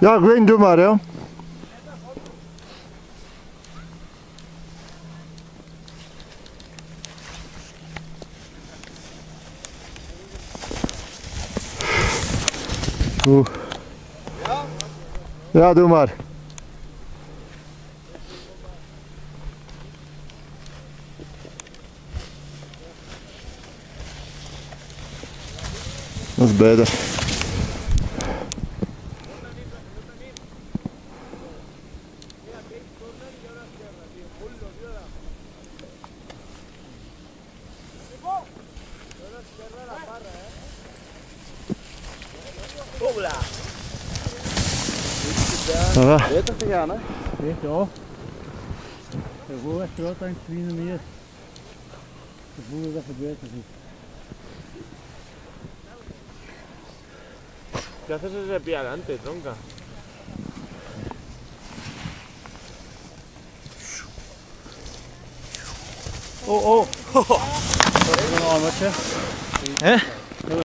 Ja, green, doe maar, joh. Oeh. Ja, doe maar. Dat is. Ja, Beter te gaan, hè? Weet ja. De voer is groot en vrienden meer. De voer dat het beter is. ¿Qué haces ese pie adelante, tronca? Oh, oh! Een armertje. Hè? Hello.